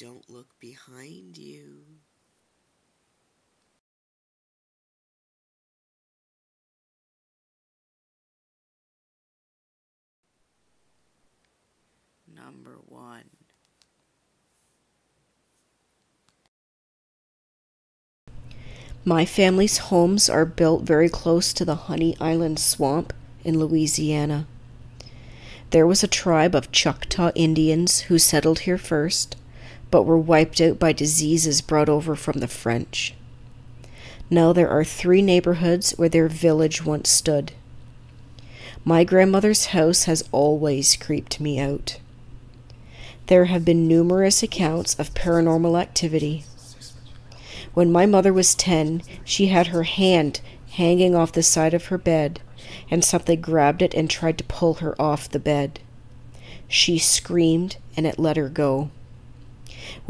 don't look behind you. Number one. My family's homes are built very close to the Honey Island Swamp in Louisiana. There was a tribe of Choctaw Indians who settled here first, but were wiped out by diseases brought over from the French. Now there are three neighborhoods where their village once stood. My grandmother's house has always creeped me out. There have been numerous accounts of paranormal activity. When my mother was 10, she had her hand hanging off the side of her bed, and something grabbed it and tried to pull her off the bed. She screamed, and it let her go.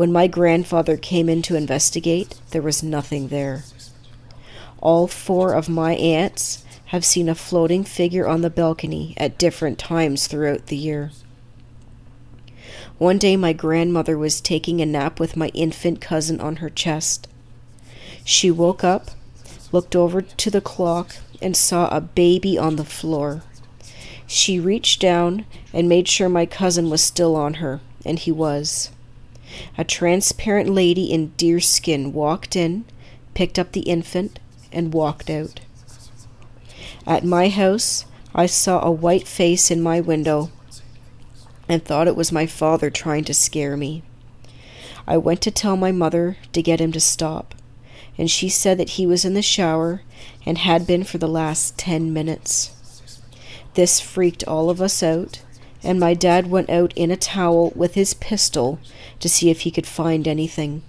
When my grandfather came in to investigate, there was nothing there. All four of my aunts have seen a floating figure on the balcony at different times throughout the year. One day, my grandmother was taking a nap with my infant cousin on her chest. She woke up, looked over to the clock, and saw a baby on the floor. She reached down and made sure my cousin was still on her, and he was. A transparent lady in deerskin walked in, picked up the infant, and walked out. At my house, I saw a white face in my window and thought it was my father trying to scare me. I went to tell my mother to get him to stop, and she said that he was in the shower and had been for the last ten minutes. This freaked all of us out, and my dad went out in a towel with his pistol to see if he could find anything.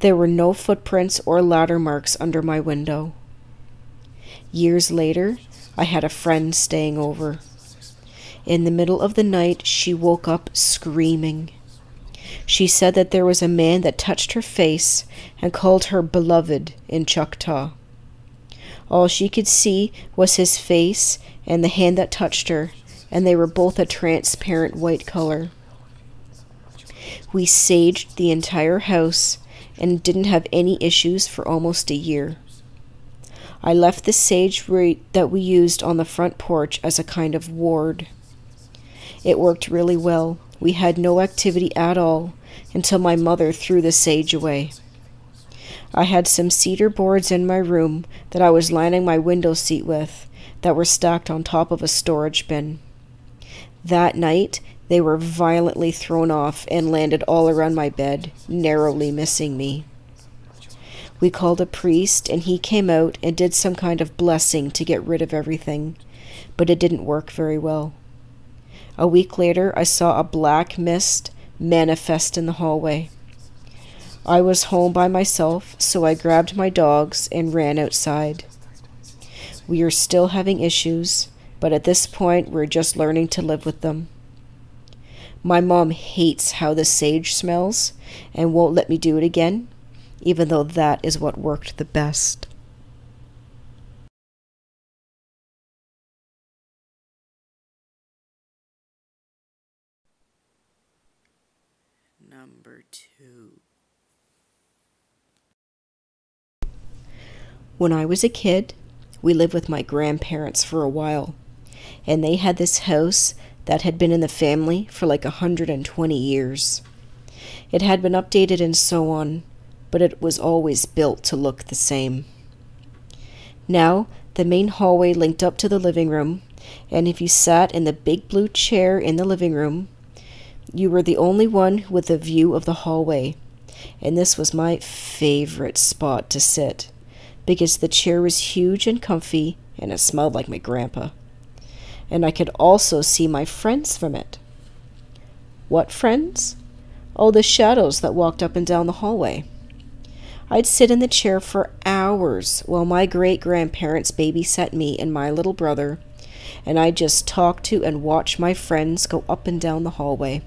There were no footprints or ladder marks under my window. Years later, I had a friend staying over. In the middle of the night, she woke up screaming. She said that there was a man that touched her face and called her beloved in Choctaw. All she could see was his face and the hand that touched her, and they were both a transparent white color. We saged the entire house and didn't have any issues for almost a year. I left the sage that we used on the front porch as a kind of ward. It worked really well. We had no activity at all until my mother threw the sage away. I had some cedar boards in my room that I was lining my window seat with that were stacked on top of a storage bin. That night, they were violently thrown off and landed all around my bed, narrowly missing me. We called a priest, and he came out and did some kind of blessing to get rid of everything, but it didn't work very well. A week later, I saw a black mist manifest in the hallway. I was home by myself, so I grabbed my dogs and ran outside. We are still having issues, but at this point, we're just learning to live with them. My mom hates how the sage smells and won't let me do it again, even though that is what worked the best. Number two. When I was a kid, we lived with my grandparents for a while, and they had this house that had been in the family for like a 120 years. It had been updated and so on, but it was always built to look the same. Now, the main hallway linked up to the living room, and if you sat in the big blue chair in the living room, you were the only one with a view of the hallway, and this was my favorite spot to sit because the chair was huge and comfy and it smelled like my grandpa. And I could also see my friends from it. What friends? Oh, the shadows that walked up and down the hallway. I'd sit in the chair for hours while my great grandparents babysat me and my little brother, and I'd just talk to and watch my friends go up and down the hallway.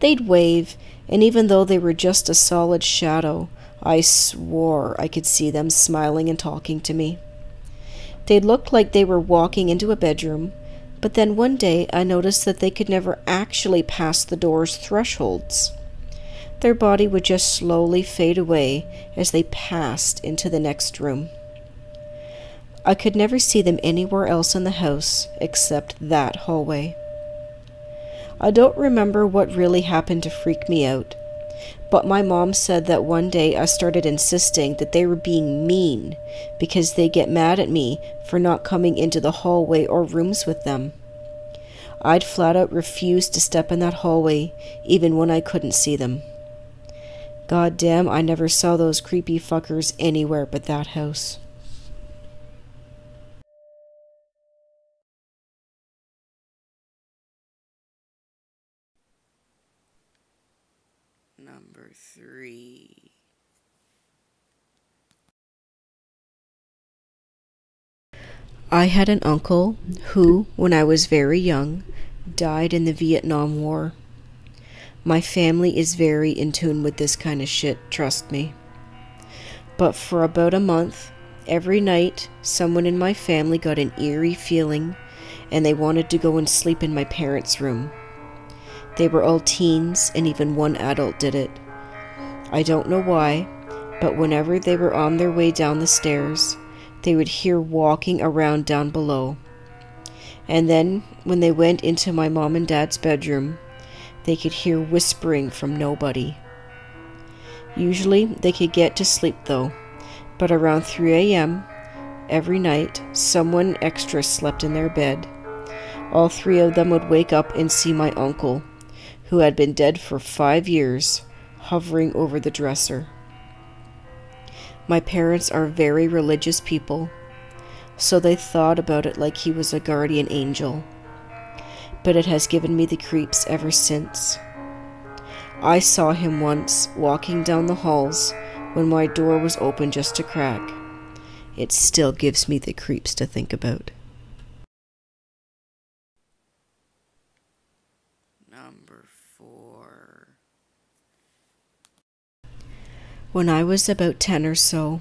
They'd wave, and even though they were just a solid shadow, I swore I could see them smiling and talking to me. They looked like they were walking into a bedroom, But then one day I noticed that they could never actually pass the door's thresholds. Their body would just slowly fade away as they passed into the next room. I could never see them anywhere else in the house except that hallway. I don't remember what really happened to freak me out, but my mom said that one day I started insisting that they were being mean because they get mad at me for not coming into the hallway or rooms with them. I'd flat out refused to step in that hallway even when I couldn't see them. God damn, I never saw those creepy fuckers anywhere but that house. Three. I had an uncle who, when I was very young, died in the Vietnam War. My family is very in tune with this kind of shit, trust me. But for about a month, every night, someone in my family got an eerie feeling and they wanted to go and sleep in my parents' room. They were all teens, and even one adult did it. I don't know why, but whenever they were on their way down the stairs, they would hear walking around down below. And then, when they went into my mom and dad's bedroom, they could hear whispering from nobody. Usually, they could get to sleep though, but around 3 a.m., every night, someone extra slept in their bed. All three of them would wake up and see my uncle who had been dead for five years, hovering over the dresser. My parents are very religious people, so they thought about it like he was a guardian angel. But it has given me the creeps ever since. I saw him once walking down the halls when my door was open just a crack. It still gives me the creeps to think about. When I was about 10 or so,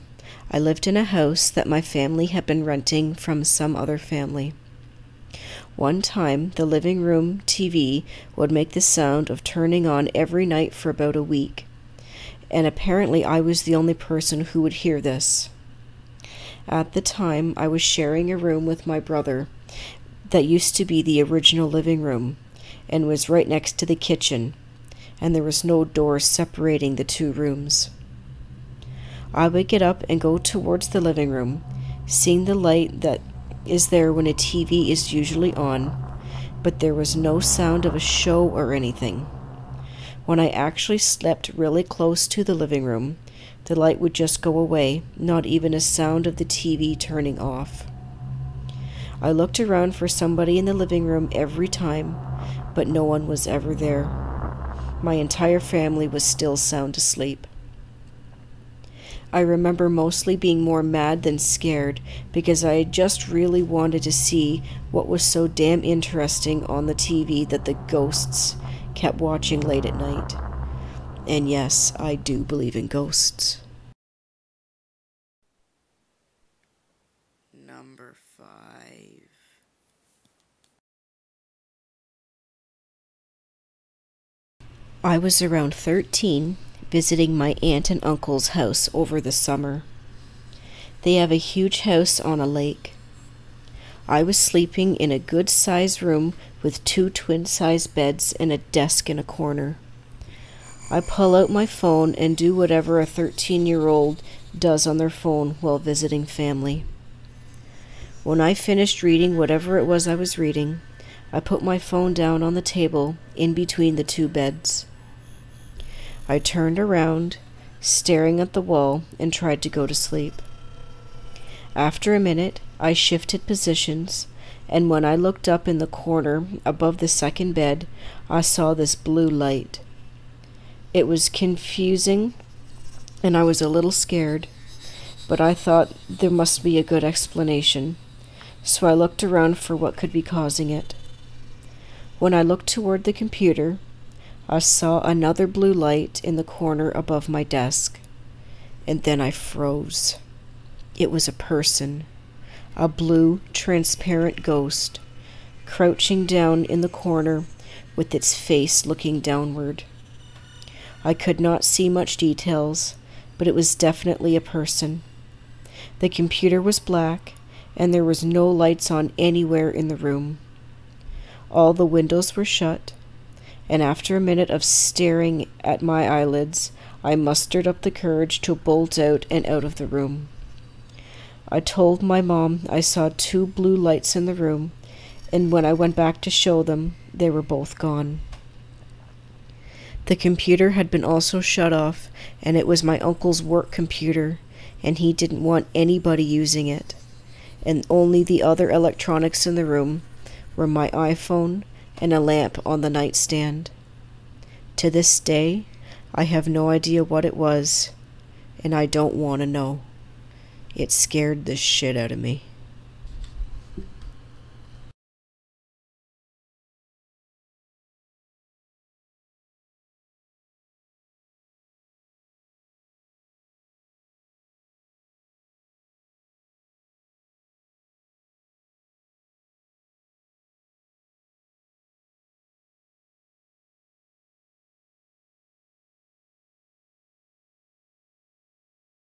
I lived in a house that my family had been renting from some other family. One time, the living room TV would make the sound of turning on every night for about a week, and apparently I was the only person who would hear this. At the time, I was sharing a room with my brother that used to be the original living room and was right next to the kitchen, and there was no door separating the two rooms. I would get up and go towards the living room, seeing the light that is there when a TV is usually on, but there was no sound of a show or anything. When I actually slept really close to the living room, the light would just go away, not even a sound of the TV turning off. I looked around for somebody in the living room every time, but no one was ever there. My entire family was still sound asleep. I remember mostly being more mad than scared because I just really wanted to see what was so damn interesting on the TV that the ghosts kept watching late at night. And yes, I do believe in ghosts. Number five. I was around 13 visiting my aunt and uncle's house over the summer. They have a huge house on a lake. I was sleeping in a good sized room with two twin sized beds and a desk in a corner. I pull out my phone and do whatever a 13 year old does on their phone while visiting family. When I finished reading whatever it was I was reading, I put my phone down on the table in between the two beds. I turned around, staring at the wall, and tried to go to sleep. After a minute, I shifted positions, and when I looked up in the corner above the second bed, I saw this blue light. It was confusing, and I was a little scared, but I thought there must be a good explanation, so I looked around for what could be causing it. When I looked toward the computer, I saw another blue light in the corner above my desk, and then I froze. It was a person, a blue, transparent ghost, crouching down in the corner with its face looking downward. I could not see much details, but it was definitely a person. The computer was black, and there was no lights on anywhere in the room. All the windows were shut, and after a minute of staring at my eyelids, I mustered up the courage to bolt out and out of the room. I told my mom I saw two blue lights in the room, and when I went back to show them, they were both gone. The computer had been also shut off, and it was my uncle's work computer, and he didn't want anybody using it. And only the other electronics in the room were my iPhone and a lamp on the nightstand. To this day, I have no idea what it was, and I don't want to know. It scared the shit out of me.